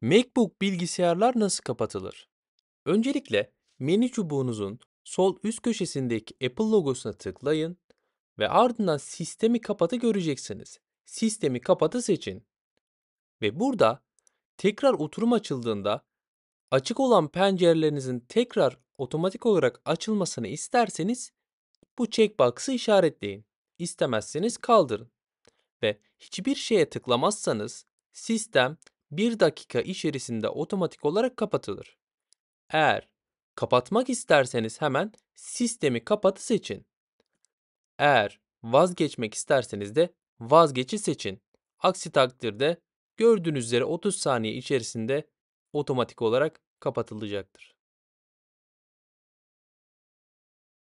MacBook bilgisayarlar nasıl kapatılır? Öncelikle menü çubuğunuzun sol üst köşesindeki Apple logosuna tıklayın ve ardından sistemi kapatı göreceksiniz. Sistemi kapatı seçin. Ve burada tekrar oturum açıldığında açık olan pencerelerinizin tekrar otomatik olarak açılmasını isterseniz bu checkbox'ı işaretleyin. İstemezseniz kaldırın. Ve hiçbir şeye tıklamazsanız sistem 1 dakika içerisinde otomatik olarak kapatılır. Eğer kapatmak isterseniz hemen sistemi kapatı seçin. Eğer vazgeçmek isterseniz de vazgeçi seçin. Aksi takdirde gördüğünüz üzere 30 saniye içerisinde otomatik olarak kapatılacaktır.